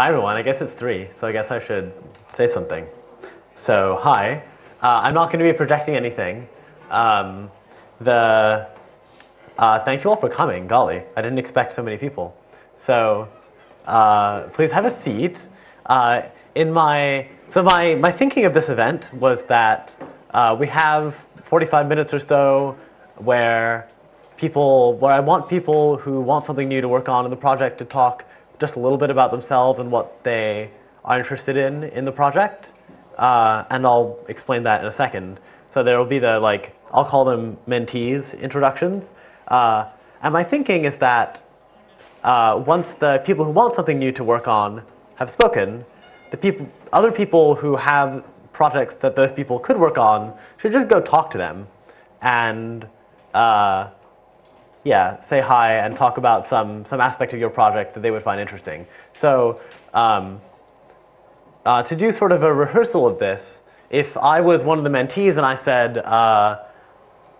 Hi everyone, I guess it's three, so I guess I should say something. So, hi. Uh, I'm not going to be projecting anything. Um, the, uh, thank you all for coming, golly. I didn't expect so many people. So, uh, please have a seat. Uh, in my, so my, my thinking of this event was that uh, we have 45 minutes or so where people, where I want people who want something new to work on in the project to talk just a little bit about themselves and what they are interested in in the project. Uh, and I'll explain that in a second. So there will be the like, I'll call them mentees introductions. Uh, and my thinking is that uh, once the people who want something new to work on have spoken, the people, other people who have projects that those people could work on should just go talk to them and uh, yeah, say hi and talk about some, some aspect of your project that they would find interesting. So um, uh, to do sort of a rehearsal of this, if I was one of the mentees and I said, uh,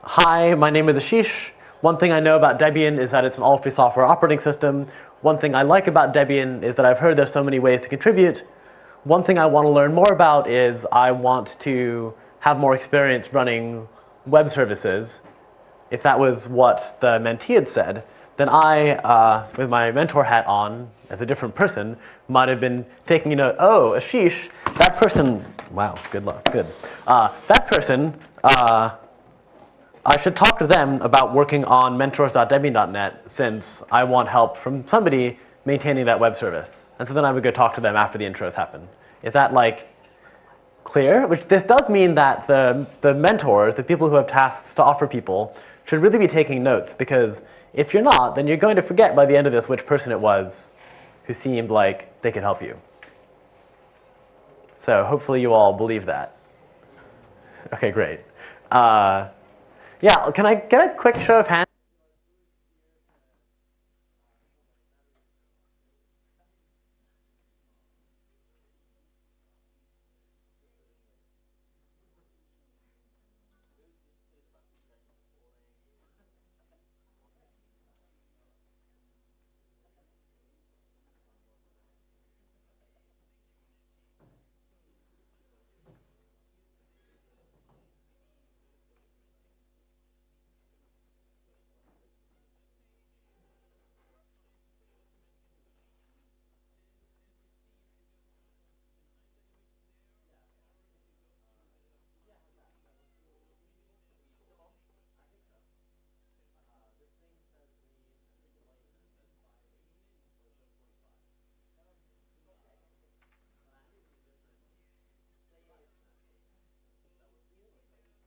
hi, my name is Asheesh. One thing I know about Debian is that it's an all-free software operating system. One thing I like about Debian is that I've heard there's so many ways to contribute. One thing I want to learn more about is I want to have more experience running web services if that was what the mentee had said, then I, uh, with my mentor hat on, as a different person, might have been taking a note, oh, Asheesh, that person, wow, good luck, good. Uh, that person, uh, I should talk to them about working on mentors.debian.net since I want help from somebody maintaining that web service. And so then I would go talk to them after the intros happen. Is that like clear? Which this does mean that the, the mentors, the people who have tasks to offer people, should really be taking notes because if you're not, then you're going to forget by the end of this which person it was who seemed like they could help you. So hopefully you all believe that. Okay, great. Uh, yeah, can I get a quick show of hands?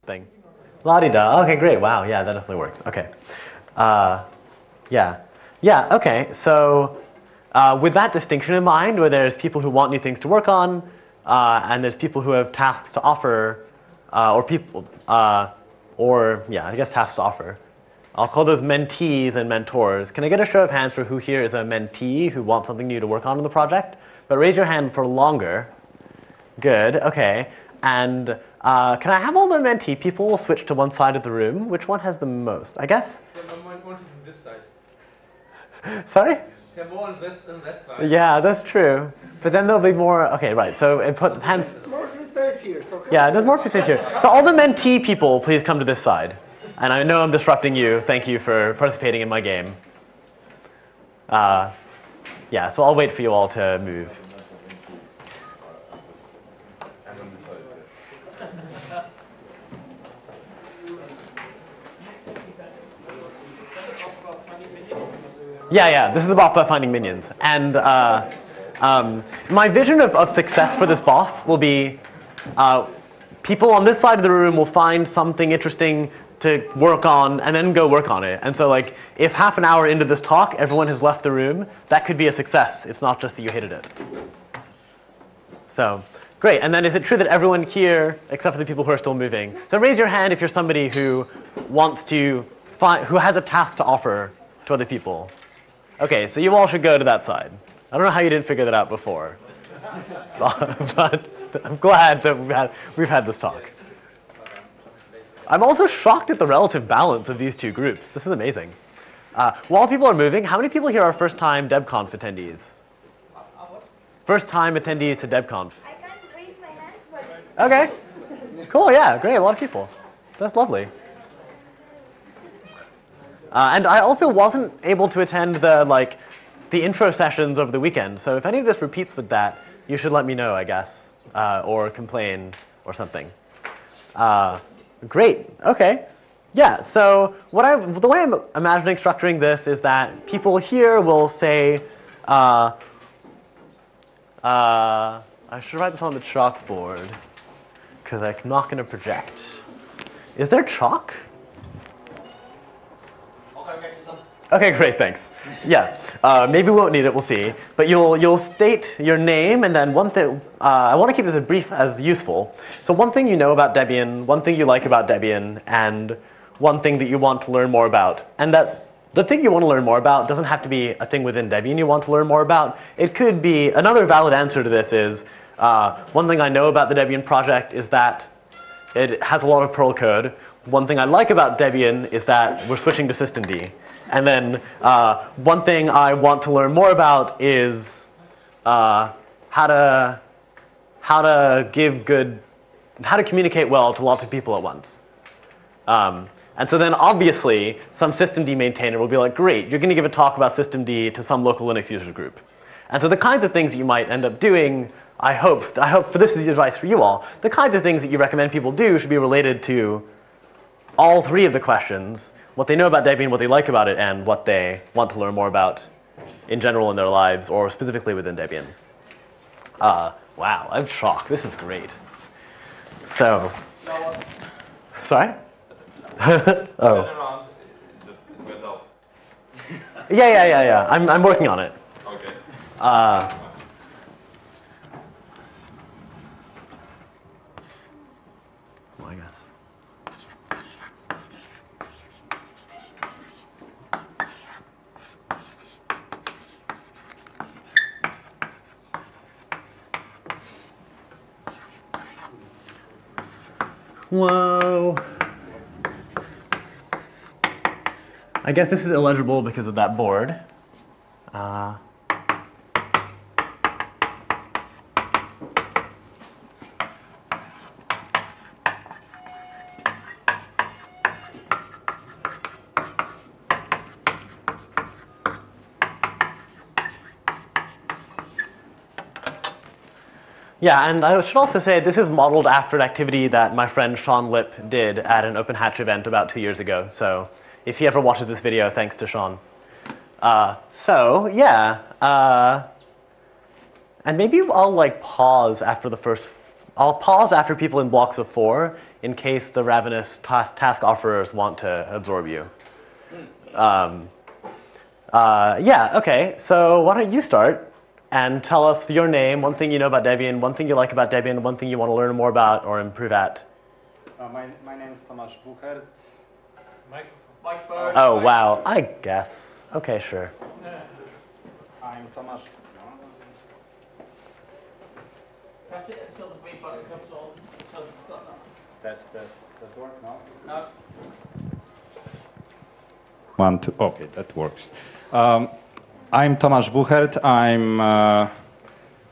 Thing. La-di-da. Okay, great. Wow. Yeah, that definitely works. Okay. Uh, yeah. Yeah, okay. So uh, with that distinction in mind, where there's people who want new things to work on, uh, and there's people who have tasks to offer, uh, or people, uh, or yeah, I guess tasks to offer. I'll call those mentees and mentors. Can I get a show of hands for who here is a mentee who wants something new to work on in the project? But raise your hand for longer. Good, okay. And uh, can I have all the mentee people switch to one side of the room? Which one has the most? I guess? More to this side. Sorry? They're more on that, on that side. Yeah, that's true. But then there'll be more, okay, right, so it put hands, More free space here. So come yeah, there's more free space here. So all the mentee people, please come to this side. And I know I'm disrupting you. Thank you for participating in my game. Uh, yeah, so I'll wait for you all to move. Yeah, yeah, this is the BOF by finding minions. And uh, um, my vision of, of success for this BOF will be uh, people on this side of the room will find something interesting to work on and then go work on it. And so like, if half an hour into this talk, everyone has left the room, that could be a success. It's not just that you hated it. So great, and then is it true that everyone here, except for the people who are still moving, so raise your hand if you're somebody who wants to find, who has a task to offer to other people. Okay, so you all should go to that side. I don't know how you didn't figure that out before. but I'm glad that we've had, we've had this talk. I'm also shocked at the relative balance of these two groups. This is amazing. Uh, while people are moving, how many people here are first-time DebConf attendees? first time attendees to DebConf. I can't raise my hands, Okay. Cool, yeah, great, a lot of people. That's lovely. Uh, and I also wasn't able to attend the like the intro sessions over the weekend. So if any of this repeats with that, you should let me know, I guess, uh, or complain or something. Uh, great. Okay. Yeah. So what I the way I'm imagining structuring this is that people here will say, uh, uh, I should write this on the chalkboard because I'm not going to project. Is there chalk? Okay, great, thanks. Yeah, uh, maybe we won't need it, we'll see. But you'll, you'll state your name, and then one thing, uh, I want to keep this as brief as useful. So one thing you know about Debian, one thing you like about Debian, and one thing that you want to learn more about. And that the thing you want to learn more about doesn't have to be a thing within Debian you want to learn more about. It could be, another valid answer to this is, uh, one thing I know about the Debian project is that it has a lot of Perl code. One thing I like about Debian is that we're switching to systemd. And then uh, one thing I want to learn more about is uh, how to how to give good, how to communicate well to lots of people at once. Um, and so then obviously some systemd maintainer will be like, great, you're going to give a talk about systemd to some local Linux user group. And so the kinds of things that you might end up doing, I hope, I hope for this is advice for you all, the kinds of things that you recommend people do should be related to all three of the questions, what they know about Debian, what they like about it, and what they want to learn more about in general in their lives or specifically within Debian. Uh, wow, I'm shocked. This is great. So, sorry? Oh. around. It just it went up. Yeah, yeah, yeah, yeah. I'm, I'm working on it. Okay. Uh, Whoa. I guess this is illegible because of that board. Uh, Yeah, and I should also say this is modeled after an activity that my friend Sean Lip did at an Open Hatch event about two years ago. So if he ever watches this video, thanks to Sean. Uh, so yeah, uh, and maybe I'll like pause after the first. I'll pause after people in blocks of four in case the ravenous task, task offerers want to absorb you. Um, uh, yeah, okay. So why don't you start and tell us your name, one thing you know about Debian, one thing you like about Debian, one thing you want to learn more about or improve at. Uh, my, my name is Tomasz Buchert. Microphone. Microphone. Oh wow, I guess. Okay, sure. I'm Tomasz. Press it until the green button comes on. So you've got Does that, that work now? that. One, two. Okay, that works. Um, I'm Tomasz Buchert. I'm a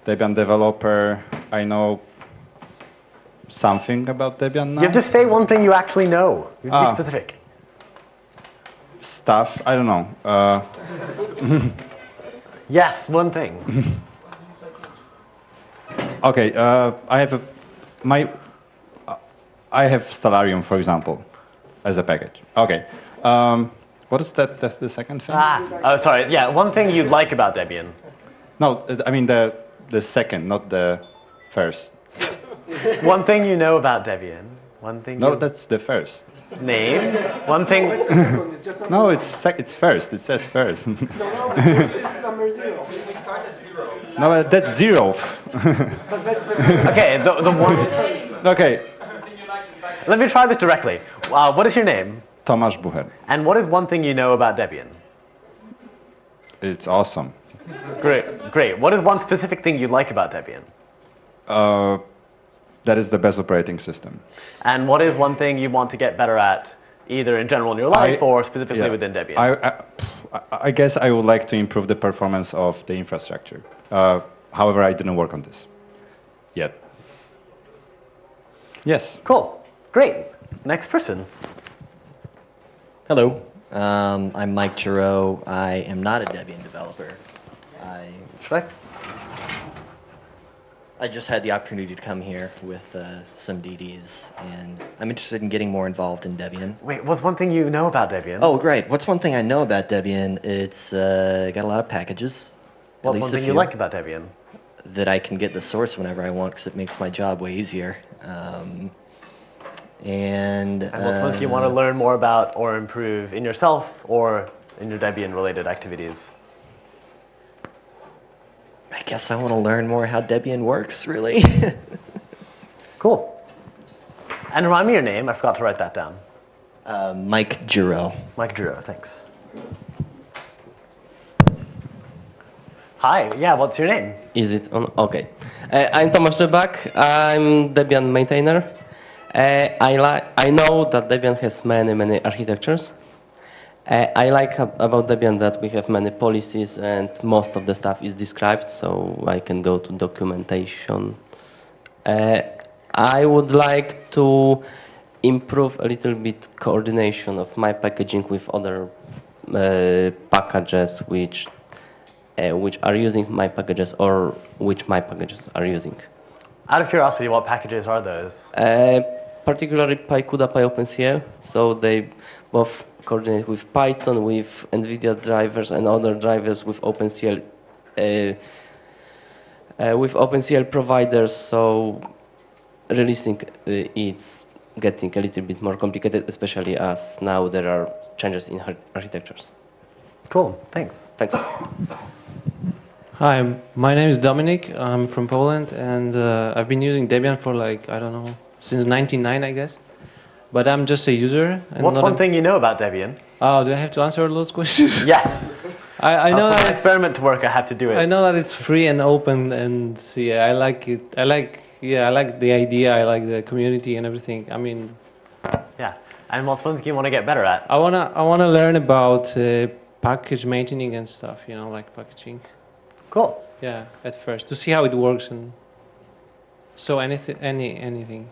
Debian developer. I know something about Debian now. You have to say one thing you actually know. You have to Ah. be specific. Stuff. I don't know. Uh, Yes, one thing. okay. Uh, I have a my. uh, I have Stellarium, for example, as a package. Okay. Um, what is that? That's the second thing. ah, oh, sorry. Yeah, one thing you like about Debian. No, uh, I mean the the second, not the first. One thing you know about Debian. One thing. No, you that's the first. name. One thing. No, it's sec- it's first. It says first. We start at zero. no, uh, that's zero. Okay, the, the one. okay, The thing you like is back. Let me try this directly. Uh, what is your name? Tomasz Buchert. And what is one thing you know about Debian? It's awesome. Great, great. What is one specific thing you like about Debian? Uh, that is the best operating system. And what is one thing you want to get better at, either in general in your life I- or specifically Yeah. within Debian? I, I, I- I guess I would like to improve the performance of the infrastructure. Uh, however, I didn't work on this yet. Yes. Cool. Great. Next person. Hello, um, I'm Mike Giroux. I am not a Debian developer. I, Should I? I just had the opportunity to come here with uh, some DDs, and I'm interested in getting more involved in Debian. Wait, what's one thing you know about Debian? Oh, great. What's one thing I know about Debian? It's uh, got a lot of packages. what's one thing you like about Debian? That I can get the source whenever I want because it makes my job way easier. Um, and And what's one thing you want to uh, learn more about or improve in yourself or in your Debian-related activities? I guess I want to learn more how Debian works, really. Cool. And remind me your name. I forgot to write that down. uh, Mike Giroux. Mike Drew, thanks. Hi, yeah, what's your name? Is it on? Okay. Uh, I'm Tomasz Rybak. I'm Debian maintainer. Uh, I like. I know that Debian has many, many architectures. Uh, I like about Debian that we have many policies and most of the stuff is described, so I can go to documentation. Uh, I would like to improve a little bit coordination of my packaging with other uh, packages which uh, which are using my packages or which my packages are using. Out of curiosity, what packages are those? Uh, particularly PyCUDA, PyOpenCL, so they both coordinate with Python, with NVIDIA drivers and other drivers with OpenCL, uh, uh, with OpenCL providers, so releasing uh, it's getting a little bit more complicated, especially as now there are changes in architectures. Cool, thanks. Thanks. Hi, my name is Dominic. I'm from Poland, and uh, I've been using Debian for like I don't know since '99, I guess. But I'm just a user. and What's one a- thing you know about Debian? Oh, do I have to answer all those questions? Yes. I, I know for that it's, experiment to work, I have to do it. I know that it's free and open, and yeah, I like it. I like yeah, I like the idea. I like the community and everything. I mean, Yeah. And what's one thing you want to get better at? I wanna I wanna learn about uh, package maintaining and stuff. You know, like packaging. Cool. Yeah, at first to see how it works and so anything, any anything,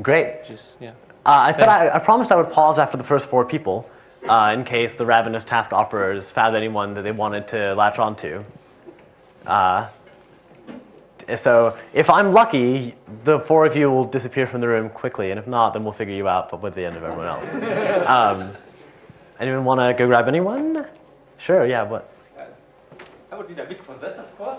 Great. just yeah. Uh, I said I, I promised I would pause after the first four people uh, in case the ravenous task offerers found anyone that they wanted to latch onto. Uh, so if I'm lucky, the four of you will disappear from the room quickly, and if not, then we'll figure you out, but with the end of everyone else. um, anyone want to go grab anyone? Sure. Yeah. What? I would need a mic for that, of course.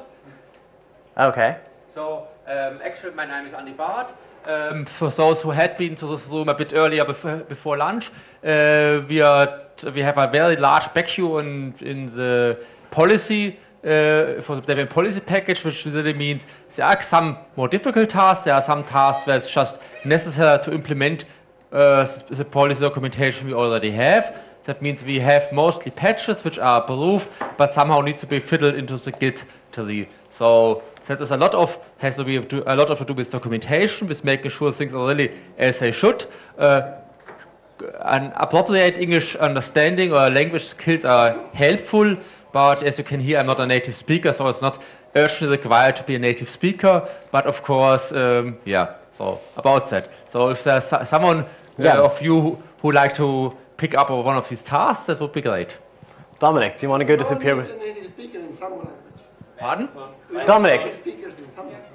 Okay. So, um, actually, my name is Andy Barth. Um, for those who had been to this room a bit earlier before, before lunch, uh, we, are, we have a very large backview in, in the policy, uh, for the Debian policy package, which really means there are some more difficult tasks, there are some tasks where it's just necessary to implement uh, the policy documentation we already have. That means we have mostly patches which are approved, but somehow need to be fiddled into the Git to the. So that is a lot of has to be do- a lot of to do with documentation, with making sure things are really as they should. Uh, an appropriate English understanding or language skills are helpful, but as you can hear, I'm not a native speaker, so it's not urgently required to be a native speaker. But of course, um, yeah. So about that. So if there's so- someone uh, of you who, who like to pick up one of these tasks, that would be great. Dominic, do you want to go disappear Only with? Pardon? Dominic. Native speakers in some language.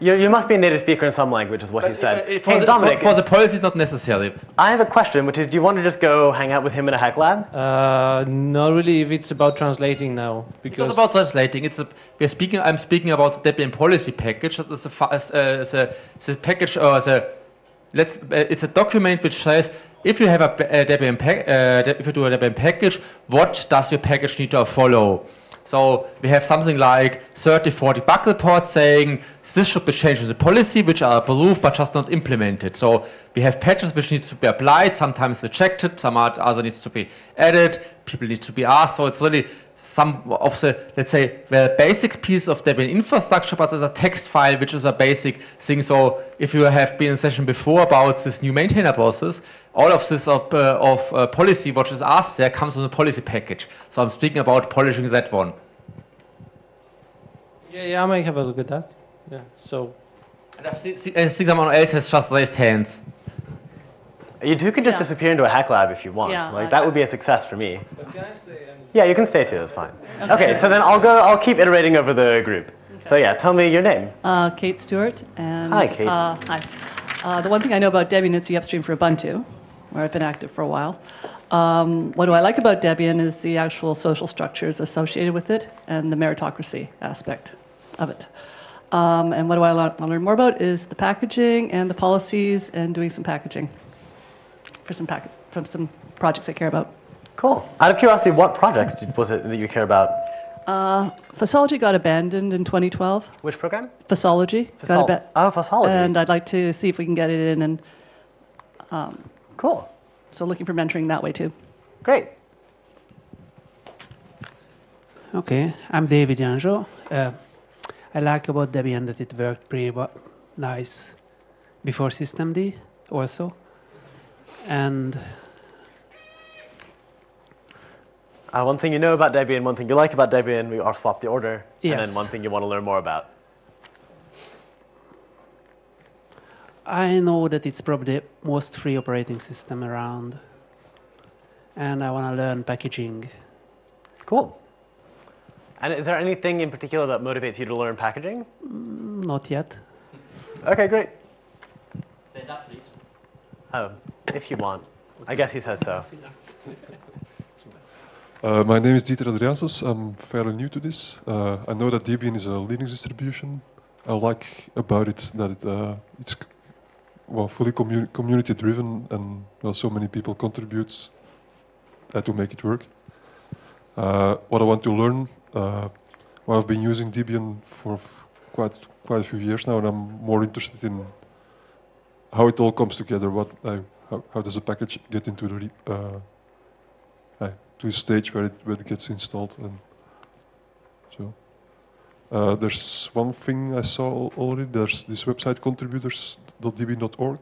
You, you must be a native speaker in some language, is what he said. Uh, for, Hey, the, Dominic, for, for the policy, not necessary. I have a question, which is, do you want to just go hang out with him in a hack lab? Uh, not really if it's about translating now It's because not about translating. It's a, we're speaking. I'm speaking about the Debian policy package. That is a, fa- uh, it's a, it's a package or the let's. Uh, it's a document which says if you have a, a Debian pack, uh, if you do a Debian package, what does your package need to follow? So we have something like 30, 40 bug reports saying this should be changed in the policy, which are approved but just not implemented. So we have patches which needs to be applied, sometimes rejected, some other needs to be added, people need to be asked. So it's really some of the, let's say, the basic piece of Debian infrastructure, but there's a text file which is a basic thing. So if you have been in a session before about this new maintainer process, all of this of, uh, of uh, policy, what is asked there, comes from the policy package. So I'm speaking about polishing that one. Yeah, yeah, I might have a look at that. Yeah. So And I see, see, I see someone else has just raised hands. You two can just Yeah. disappear into a hack lab if you want. Yeah, like that would be a success for me. But can I stay Yeah, you can stay too. That's fine. Okay, so then I'll go. I'll keep iterating over the group. So yeah, tell me your name. Uh, Kate Stewart. And, Hi, Kate. Uh, hi. Uh, the one thing I know about Debian is the upstream for Ubuntu, where I've been active for a while. Um, what do I like about Debian is the actual social structures associated with it and the meritocracy aspect of it. Um, and what do I want to learn more about is the packaging and the policies and doing some packaging for some pack- from some projects I care about. Cool. Out of curiosity, what projects did, was it that you care about? Fossology got abandoned in 2012. Which program? Fossology got Fossol- abandoned. oh, Fossology. And I'd like to see if we can get it in, and Cool. so looking for mentoring that way too. Great. Okay, I'm David Yanjo. Uh, I like about Debian that it worked pretty wa- nice before systemd also. And Uh, one thing you know about Debian, one thing you like about Debian, we are swap the order, and then one thing you want to learn more about. I know that it's probably the most free operating system around. And I want to learn packaging. Cool. And is there anything in particular that motivates you to learn packaging? Not yet. Okay, great. Stand up, please. Oh, if you want. I guess he says so. Uh, my name is Dieter Adriaenssens. I'm fairly new to this. Uh, I know that Debian is a Linux distribution. I like about it that it, uh, it's well fully commu- community driven and well so many people contribute uh, to make it work. Uh, what I want to learn, uh, well, I've been using Debian for quite quite a few years now, and I'm more interested in how it all comes together. What uh, how, how does a package get into the uh, uh, to a stage where it, where it gets installed and so uh, there's one thing I saw already there's this website contributors.db.org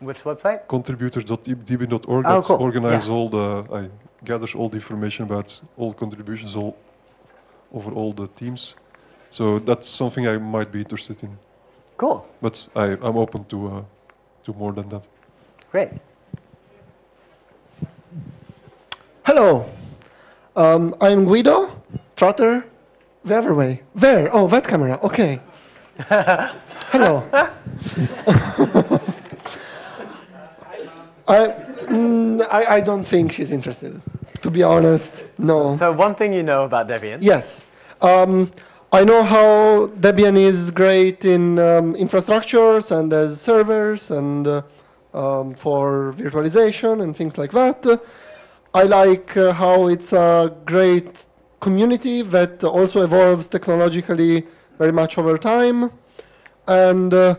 Which website? contributors.db.org Oh, that cool. organizes Yeah. all the I gathers all the information about all contributions all over all the teams so that's something I might be interested in Cool. but I, I'm open to uh, to more than that Great. Hello, um, I'm Guido Trotter. Where way? Where? Oh, that camera. Okay. Hello. I, mm, I I don't think she's interested. To be honest, no. So one thing you know about Debian. Yes. Um, I know how Debian is great in um, infrastructures and as servers and uh, um, for virtualization and things like that. I like uh, how it's a great community that also evolves technologically very much over time. And uh,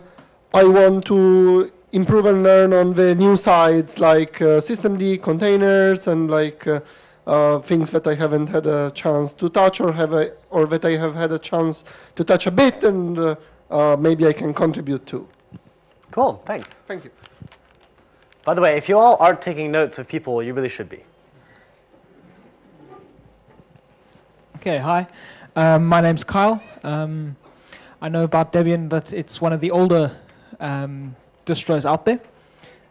I want to improve and learn on the new sides like uh, systemd, containers, and like uh, uh, things that I haven't had a chance to touch or have a, or that I have had a chance to touch a bit, and uh, maybe I can contribute to. Cool. Thanks. Thank you. By the way, if you all aren't taking notes of people, you really should be. Okay, hi. Um, my name's Kyle. Um, I know about Debian that it's one of the older um, distros out there.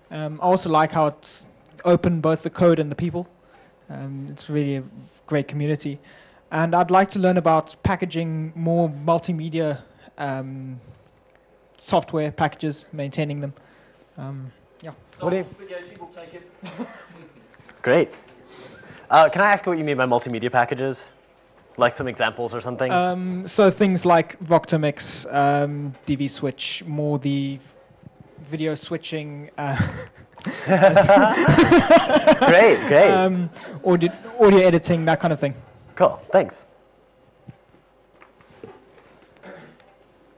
Um, I also like how it's open both the code and the people. Um, it's really a great community. And I'd like to learn about packaging more multimedia um, software packages, maintaining them. Um, yeah. What do you? Great. Uh, can I ask what you mean by multimedia packages? Like some examples or something? Um, so things like Voctomix, um, DV Switch, more the video switching. Uh, great, great. Um, audio, audio editing, that kind of thing. cool. Thanks.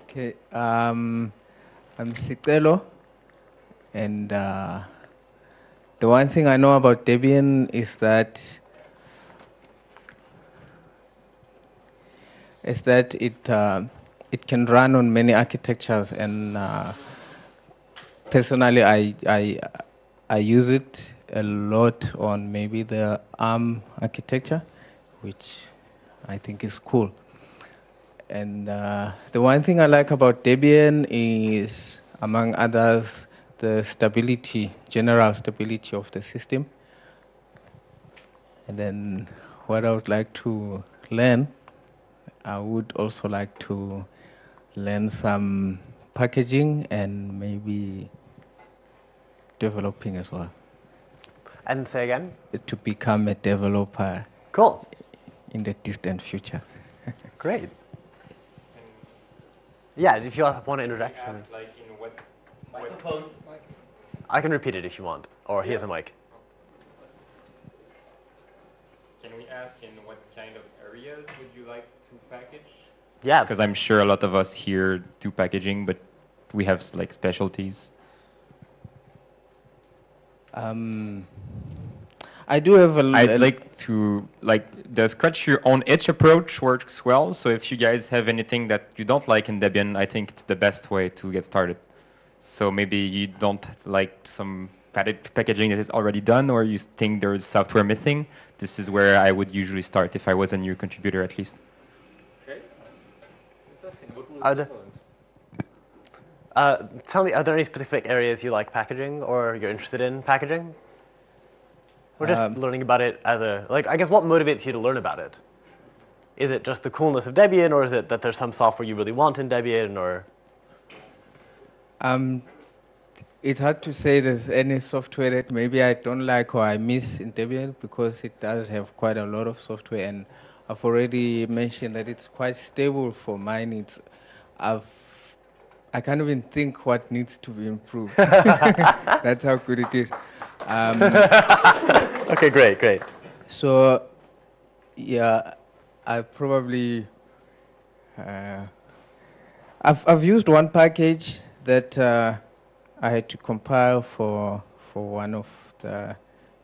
Okay, um, I'm Sicelo, and uh, the one thing I know about Debian is that is that it uh, it can run on many architectures, and uh, personally, I I I use it a lot on maybe the ARM architecture, which I think is cool. and uh, the one thing I like about Debian is, among others, the stability, general stability of the system. And then what I would like to learn, I would also like to learn some packaging and maybe developing as well. And say again? To become a developer. Cool. In the distant future. Great. Yeah, if you want to interject. like in what Microphone. I can repeat it if you want, or here's a mic. Can we ask in what kind of areas would you like to package? Yeah. Because I'm sure a lot of us here do packaging, but we have like specialties. Um, I do have a. I'd like to like the scratch your own itch approach works well. So if you guys have anything that you don't like in Debian, I think it's the best way to get started. So maybe you don't like some padded packaging that is already done, or you think there is software missing. This is where I would usually start if I was a new contributor, at least. Uh, tell me, are there any specific areas you like packaging or you're interested in packaging? Or just Um, learning about it as a, like, I guess what motivates you to learn about it? Is it just the coolness of Debian or is it that there's some software you really want in Debian or? Um, it's hard to say there's any software that maybe I don't like or I miss in Debian because it does have quite a lot of software and I've already mentioned that it's quite stable for my needs. I've I can't even think what needs to be improved. That's how good it is. Um, okay, great, great. So, yeah, I probably uh, I've I've used one package that uh, I had to compile for for one of the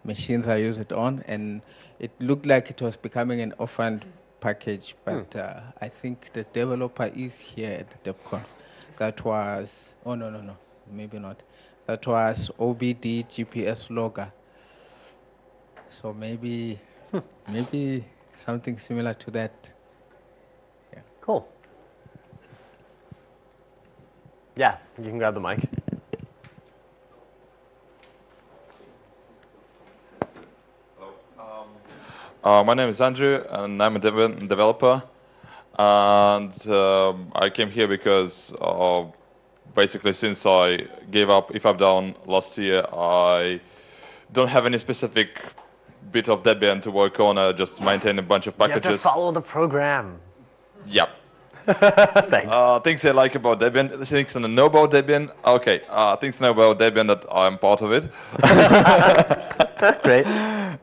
machines I use it on, and it looked like it was becoming an orphaned package. But uh, I think the developer is here at the DebConf. That was oh no no no maybe not. That was OBD GPS logger. So maybe maybe something similar to that. Yeah. Cool. Yeah, you can grab the mic. Uh, my name is Andrew, and I'm a dev developer. And um, I came here because uh, basically since I gave up ifupdown last year, I don't have any specific bit of Debian to work on. I just maintain a bunch of packages. You have to follow the program. Yep. Thanks. Uh, things I like about Debian, things I know about Debian. Okay, uh, things I know about Debian that I'm part of it. Great.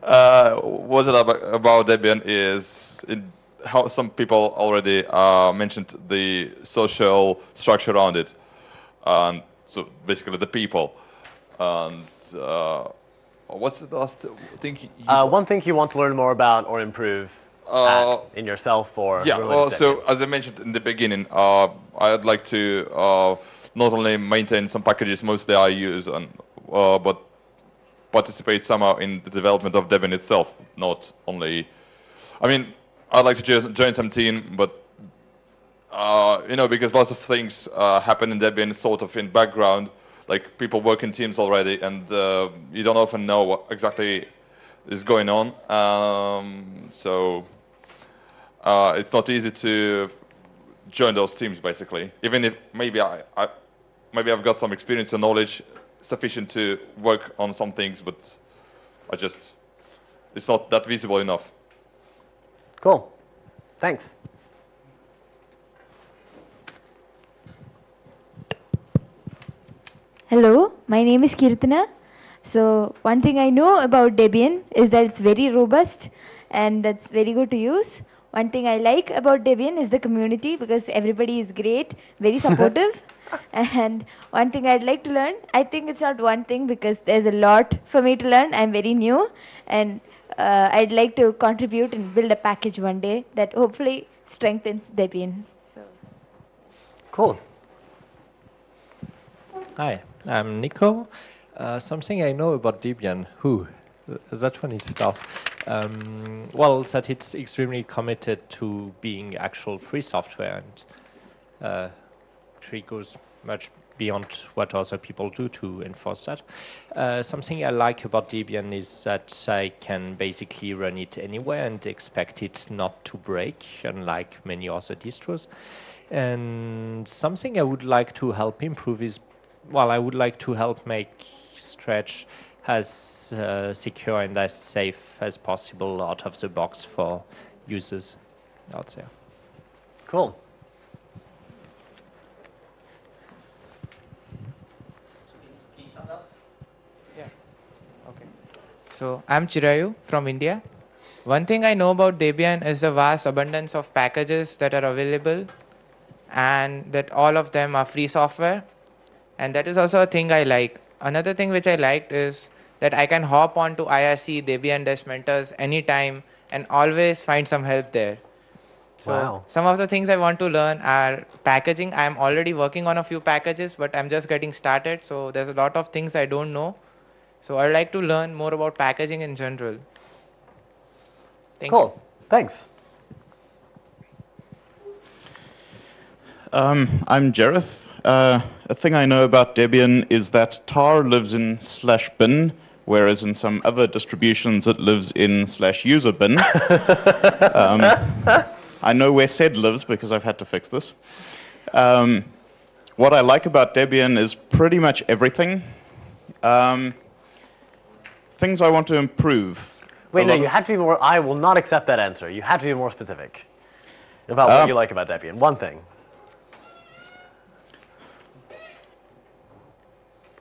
Uh, what I love about Debian is in how some people already uh, mentioned the social structure around it. And so basically the people. And uh, what's the last thing? you- Uh, one thing you want to learn more about or improve Uh, at, in yourself or Yeah, related well, so as I mentioned in the beginning, uh, I'd like to uh, not only maintain some packages mostly I use, and uh, but participate somehow in the development of Debian itself, not only. I mean, I'd like to join some team, but uh, you know, because lots of things uh, happen in Debian sort of in background, like people work in teams already, and uh, you don't often know what exactly is going on. Um, so uh, it's not easy to join those teams, basically. Even if maybe I, I maybe I've got some experience and knowledge sufficient to work on some things, but I just it's not that visible enough. Cool. Thanks. Hello, my name is Kirtana. So one thing I know about Debian is that it's very robust and that's very good to use. One thing I like about Debian is the community because everybody is great, very supportive. and one thing I'd like to learn, I think it's not one thing because there's a lot for me to learn. I'm very new and uh, I'd like to contribute and build a package one day that hopefully strengthens Debian. So. Cool. Hi, I'm Nico. Uh, something I know about Debian. Who? That one is tough. Um, well, that it's extremely committed to being actual free software and uh, actually goes much beyond what other people do to enforce that. Uh, something I like about Debian is that I can basically run it anywhere and expect it not to break, unlike many other distros. And something I would like to help improve is, well, I would like to help make Stretch as uh, secure and as safe as possible out of the box for users out there. Cool. So I'm Chirayu from India. One thing I know about Debian is the vast abundance of packages that are available and that all of them are free software. And that is also a thing I like. Another thing which I liked is that I can hop onto IRC Debian Dash Mentors anytime and always find some help there. So Wow. some of the things I want to learn are packaging. I'm already working on a few packages, but I'm just getting started. So there's a lot of things I don't know. So I'd like to learn more about packaging in general. Thank cool. Thanks. Um, I'm Jareth. Uh, a thing I know about Debian is that tar lives in slash bin, whereas in some other distributions it lives in slash user bin. um, I know where sed lives because I've had to fix this. Um, what I like about Debian is pretty much everything. Um, things I want to improve. Wait, no, you have to be more. I will not accept that answer. You have to be more specific about what Um, you like about Debian. One thing.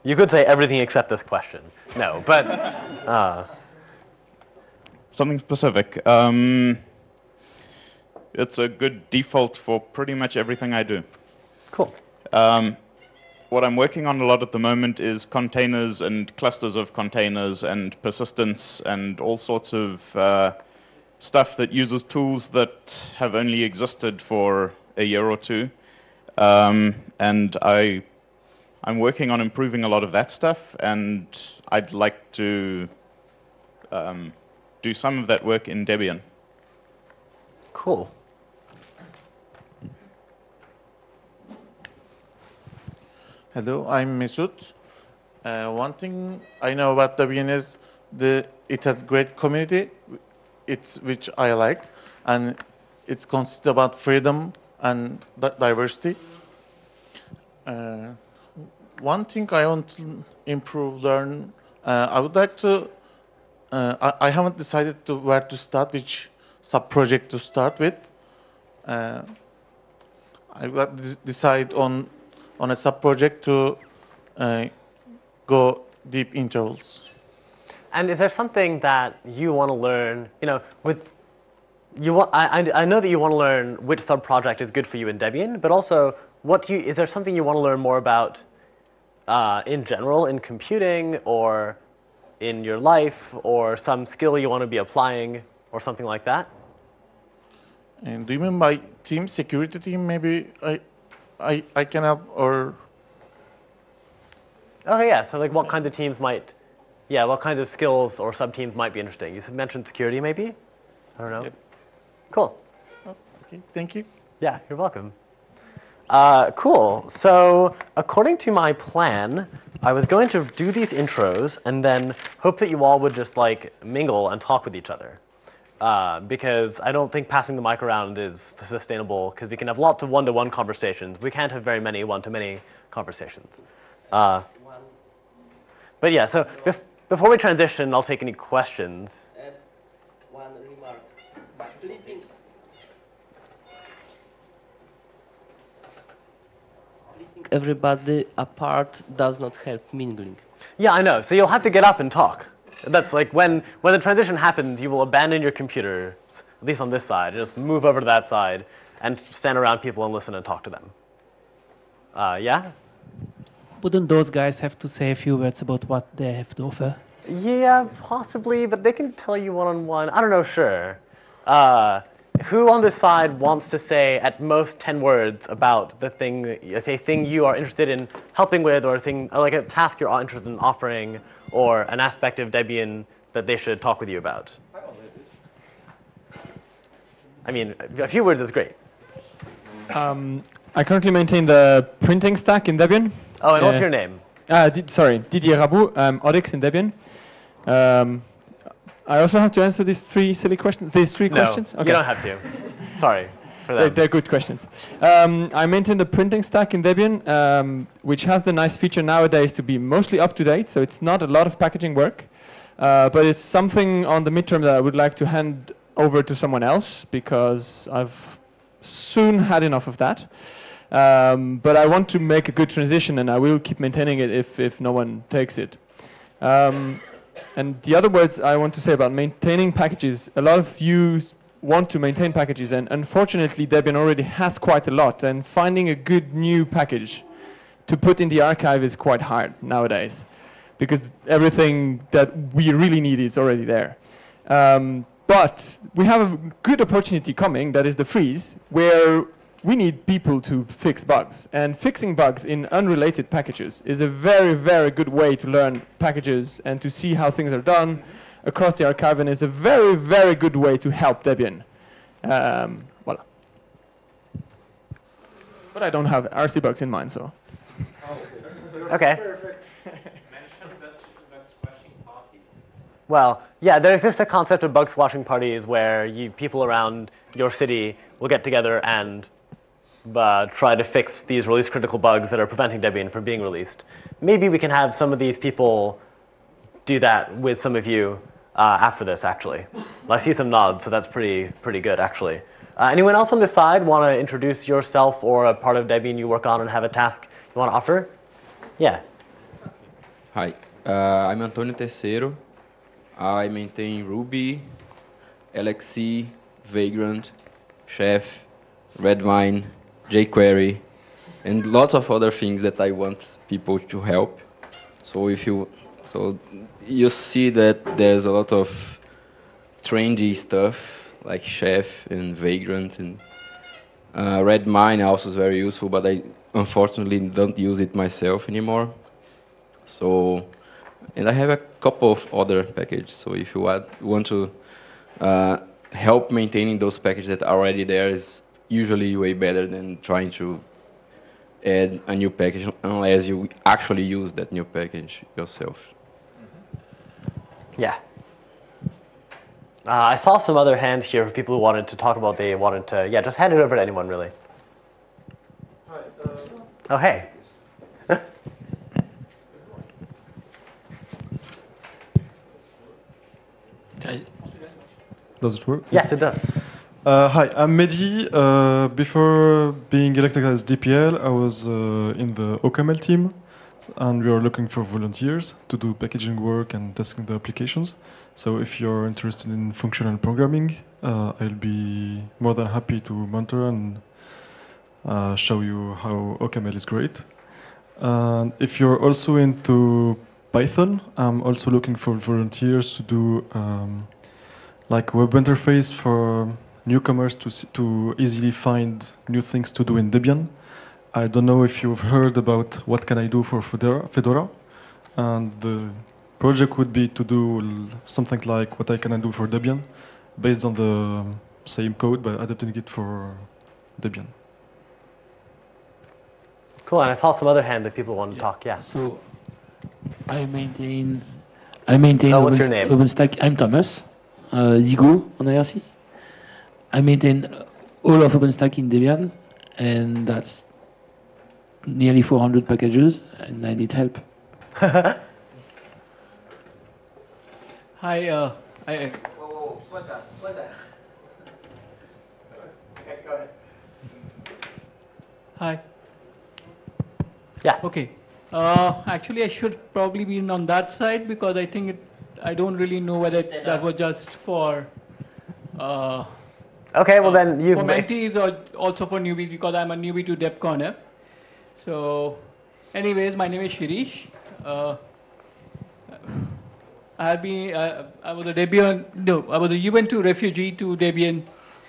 You could say everything except this question. No, but uh, Something specific. Um, it's a good default for pretty much everything I do. Cool. Um, what I'm working on a lot at the moment is containers and clusters of containers and persistence and all sorts of uh, stuff that uses tools that have only existed for a year or two. Um, and I, I'm working on improving a lot of that stuff, and I'd like to um, do some of that work in Debian. cool. Hello, I'm Mesut. Uh, one thing I know about the Debian is the it has great community, it's which I like, and it's consists about freedom and diversity. Uh, one thing I want to improve, learn, uh, I would like to. Uh, I, I haven't decided to where to start, which sub project to start with. Uh, I got to decide on on a sub project to uh, go deep intervals. And is there something that you want to learn? You know, with you want. I, I know that you want to learn which sub project is good for you in Debian, but also what do you? Is there something you want to learn more about uh, in general in computing or in your life or some skill you want to be applying or something like that? And do you mean by team security team? Maybe I, I, I can help or Okay, yeah. So like, what kinds of teams might? Yeah, what kinds of skills or sub teams might be interesting? You mentioned security, maybe. I don't know. Cool. okay. Thank you. Yeah, you're welcome. Uh, cool. So, according to my plan, I was going to do these intros and then hope that you all would just like mingle and talk with each other. Uh, because I don't think passing the mic around is sustainable because we can have lots of one to one conversations. We can't have very many one to many conversations. Uh, but yeah, so bef- before we transition, I'll take any questions. One remark. Splitting, splitting everybody apart does not help mingling. Yeah, I know. So you'll have to get up and talk. That's like when when the transition happens, you will abandon your computers, at least on this side, just move over to that side and stand around people and listen and talk to them. Uh, yeah? Wouldn't those guys have to say a few words about what they have to offer? Yeah, possibly, but they can tell you one on one. I don't know, sure. Uh, who on this side wants to say at most 10 words about the thing, a thing you are interested in helping with, or a thing, like a task you're interested in offering, or an aspect of Debian that they should talk with you about? I mean, a few words is great. Um, I currently maintain the printing stack in Debian. Oh, and uh, what's your name? Uh, did, sorry, Didier Raboud, I'm OdyX in Debian. Um, I also have to answer these three silly questions. These three no, questions. Okay. You don't have to. sorry for They're, good questions. Um, I maintain the printing stack in Debian, um, which has the nice feature nowadays to be mostly up to date. So it's not a lot of packaging work, uh, but it's something on the midterm that I would like to hand over to someone else because I've soon had enough of that. Um, but I want to make a good transition, and I will keep maintaining it if if no one takes it. Um, and the other words I want to say about maintaining packages, a lot of you want to maintain packages, and unfortunately Debian already has quite a lot, and finding a good new package to put in the archive is quite hard nowadays, because everything that we really need is already there. Um, but we have a good opportunity coming, that is the freeze, where we need people to fix bugs. And fixing bugs in unrelated packages is a very, very good way to learn packages and to see how things are done across the archive, and is a very, very good way to help Debian. Um, voila. But I don't have RC bugs in mind, so. Okay. Well, yeah, there exists a concept of bug squashing parties where you, people around your city will get together and uh, try to fix these release critical bugs that are preventing Debian from being released. Maybe we can have some of these people do that with some of you uh, after this, actually. I see some nods, so that's pretty, pretty good, actually. Uh, anyone else on this side want to introduce yourself or a part of Debian you work on and have a task you want to offer? Yeah. Hi, uh, I'm Antonio Terceiro. I maintain Ruby, LXC, Vagrant, Chef, Redmine, jQuery, and lots of other things that I want people to help. So if you, so you see that there's a lot of trendy stuff like Chef and Vagrant and uh, Redmine also is very useful, but I unfortunately don't use it myself anymore. So, and I have a couple of other packages. So if you want, want to uh, help maintaining those packages that are already there is usually way better than trying to add a new package unless you actually use that new package yourself. Yeah. Uh, I saw some other hands here for people who wanted to talk about they wanted to. Yeah, just hand it over to anyone, really. Oh, hey. Does it work? Yes, it does. Uh, hi, I'm Mehdi. Uh, before being elected as DPL, I was uh, in the OCaml team, and we are looking for volunteers to do packaging work and testing the applications. So if you're interested in functional programming, uh, I'll be more than happy to mentor and uh, show you how OCaml is great. And if you're also into Python, I'm also looking for volunteers to do um, like web interface for newcomers to to easily find new things to do in Debian. I don't know if you've heard about what can I do for Fedora, Fedora, and the project would be to do something like what I can do for Debian, based on the um, same code but adapting it for Debian. Cool, and I saw some other hand that people want to talk. Yeah. So I maintain I maintain Oh, what's your name? OpenStack. I'm Thomas, uh, Zigo on IRC. I maintain all of OpenStack in Debian, and that's nearly 400 packages, and I need help. Hi, uh, I, hi. Yeah. Okay. Uh, actually, I should probably be on that side because I think it, I don't really know whether that was just for. Uh, Okay, well then you. for mentees or also for newbies because I'm a newbie to DebConf. So, anyways, my name is Shirish. Uh, I have been, uh, I was a Debian, no, I was a Ubuntu refugee to Debian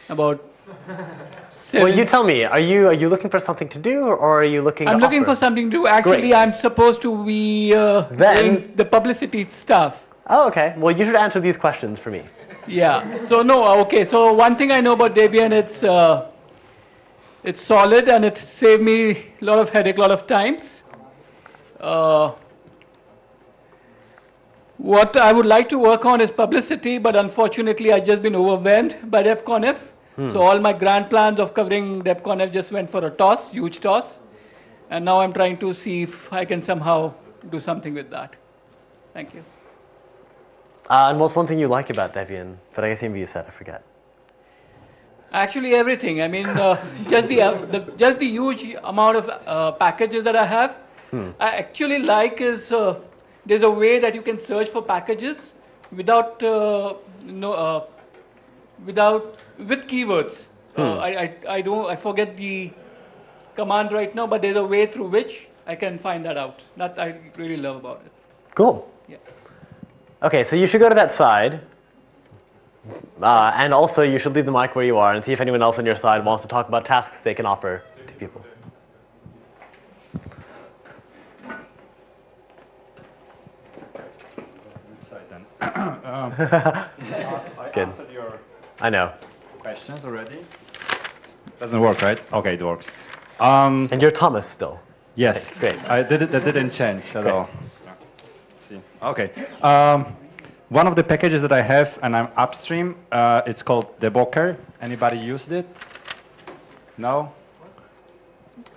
about Well, you tell me. Are you are you looking for something to do, or are you looking? I'm looking offer? for something to do. Actually, Great. I'm supposed to be uh, Then- doing the publicity stuff. Oh, okay. Well, you should answer these questions for me. Yeah. So no. Okay. So one thing I know about Debian, it's uh, it's solid and it saved me a lot of headache, a lot of times. Uh, what I would like to work on is publicity, but unfortunately, I've just been overwhelmed by DebConf. Hmm. So all my grand plans of covering DebConf just went for a toss, huge toss. And now I'm trying to see if I can somehow do something with that. Thank you. Uh, and what's one thing you like about Debian But I guess you said? I forget. Actually, everything. I mean, uh, just the, uh, the just the huge amount of uh, packages that I have. Hmm. I actually like is uh, there's a way that you can search for packages without uh, no uh, without with keywords. Uh, Hmm. I, I I don't I forget the command right now, but there's a way through which I can find that out. That I really love about it. Cool. Yeah. Okay, so you should go to that side. Uh, and also, you should leave the mic where you are and see if anyone else on your side wants to talk about tasks they can offer to people. Um, I Good. answered your I know. questions already. Doesn't work, right? Okay, it works. Um, and you're Thomas still. Yes. Okay, great. I did it, that didn't change at Great. all. See. Okay. Um, one of the packages that I have, and I'm upstream, uh, it's called Debocker. Anybody used it? No?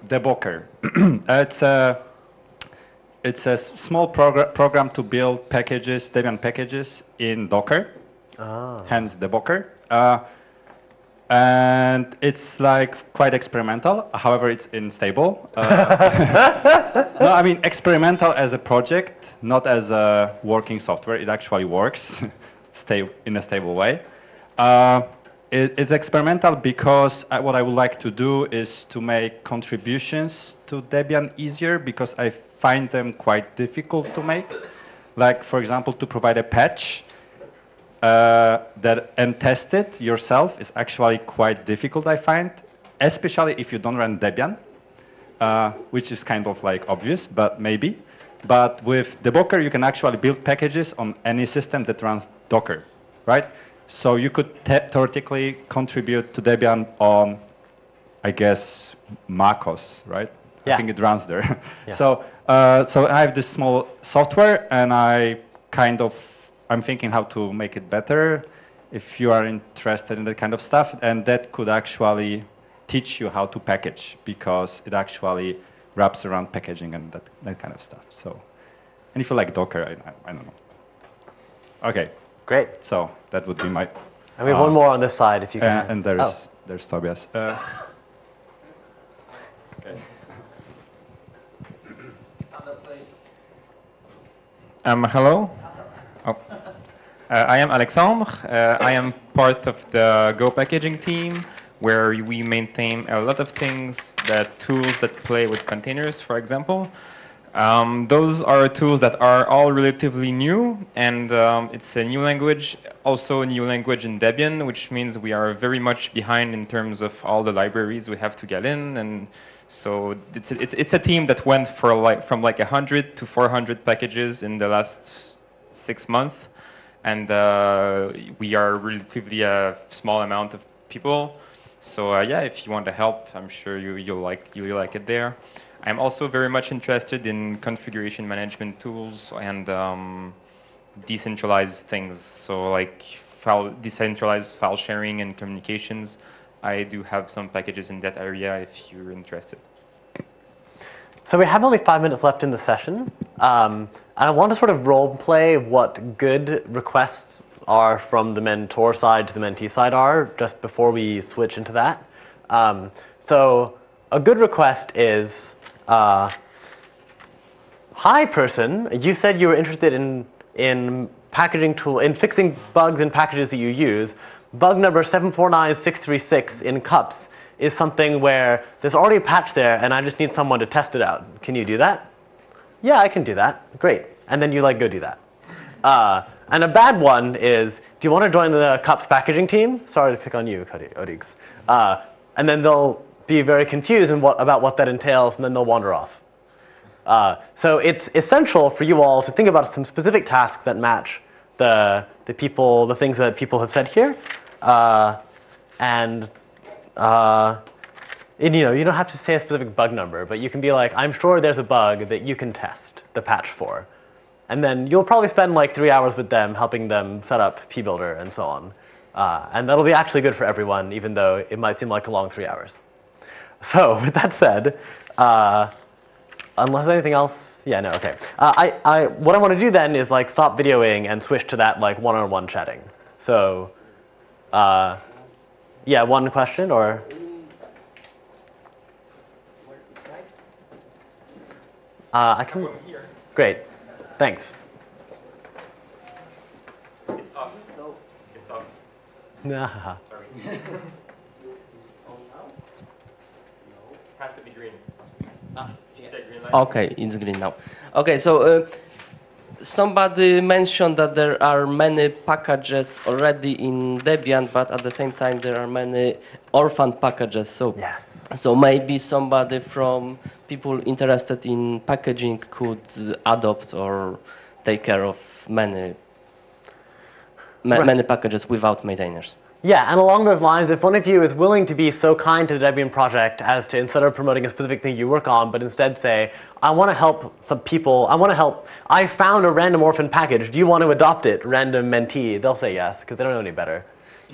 Debocker. it's a it's a small progr- program to build packages, Debian packages in Docker. Ah. Hence Debocker. Uh, and it's like quite experimental. However, it's unstable. Uh, no, I mean experimental as a project, not as a working software. It actually works, stay in a stable way. Uh, it, it's experimental because I, what I would like to do is to make contributions to Debian easier because I find them quite difficult to make. Like, for example, to provide a patch uh, that and test it yourself is actually quite difficult, I find, especially if you don't run Debian, uh, which is kind of like obvious, but maybe. But with Debocker, you can actually build packages on any system that runs Docker, right? So you could theoretically contribute to Debian on, I guess, MacOS, right? Yeah. I think it runs there. Yeah. So, uh, so I have this small software, and I kind of I'm thinking how to make it better. If you are interested in that kind of stuff, and that could actually teach you how to package because it actually wraps around packaging and that, that kind of stuff. So, and if you like Docker, I, I, I don't know. Okay. Great. So that would be my. And we have one more on this side if you can. And, and there's Oh. there's Tobias. Uh, okay. Um, hello. Oh. Uh, I am Alexandre. Uh, I am part of the Go packaging team, where we maintain a lot of things, that tools that play with containers, for example. Um, those are tools that are all relatively new, and um, it's a new language, also a new language in Debian, which means we are very much behind in terms of all the libraries we have to get in, and so it's a, it's, it's a team that went for like from like 100 to 400 packages in the last six months, and uh, we are relatively a small amount of people. So uh, yeah, if you want to help, I'm sure you you'll like you'll like it there. I'm also very much interested in configuration management tools and um, decentralized things. So like file, decentralized file sharing and communications. I do have some packages in that area if you're interested. So we have only five minutes left in the session. Um, and I want to sort of role play what good requests are from the mentor side to the mentee side are just before we switch into that. Um, so a good request is, uh, hi person, you said you were interested in, in packaging tool, in fixing bugs in packages that you use. Bug number 749636 in cups is something where there's already a patch there and I just need someone to test it out. Can you do that? Yeah, I can do that. Great. And then you like go do that. Uh, and a bad one is, do you want to join the cups packaging team? Sorry to pick on you, OdyX. Uh, and then they'll be very confused what, about what that entails and then they'll wander off. Uh, so it's essential for you all to think about some specific tasks that match the, the people, the things that people have said here. Uh, and, uh, and, you know, you don't have to say a specific bug number, but you can be like, I'm sure there's a bug that you can test the patch for. And then you'll probably spend like three hours with them helping them set up pbuilder and so on. Uh, and that'll be actually good for everyone, even though it might seem like a long three hours. So with that said, uh, unless anything else, yeah, no, okay. Uh, I, I, what I want to do then is like stop videoing and switch to that like one-on-one chatting. So, uh, yeah, one question or? Uh, I can. Great, thanks. It's off. It's off. Nah. Sorry. Has to be green. She said green light. Okay, it's green now. Okay, so uh, somebody mentioned that there are many packages already in Debian, but at the same time there are many orphan packages. So yes. So maybe somebody from people interested in packaging could adopt or take care of many ma- Right. many packages without maintainers. Yeah, and along those lines, if one of you is willing to be so kind to the Debian project as to instead of promoting a specific thing you work on, but instead say, I want to help some people, I want to help, I found a random orphan package, do you want to adopt it, random mentee? They'll say yes, because they don't know any better.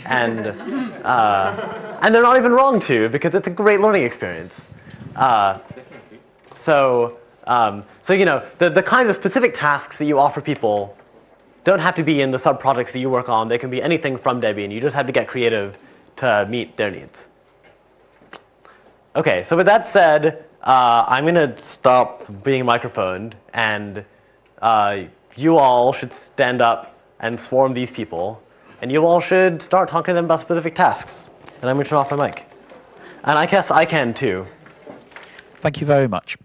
And, uh, and they're not even wrong to, because it's a great learning experience. Uh, so, um, so you know, the, the kinds of specific tasks that you offer people don't have to be in the sub-projects that you work on. They can be anything from Debian. You just have to get creative to meet their needs. Okay, so with that said, uh, I'm going to stop being microphoned, and uh, you all should stand up and swarm these people, and you all should start talking to them about specific tasks. And I'm going to turn off my mic. And I guess I can too. Thank you very much.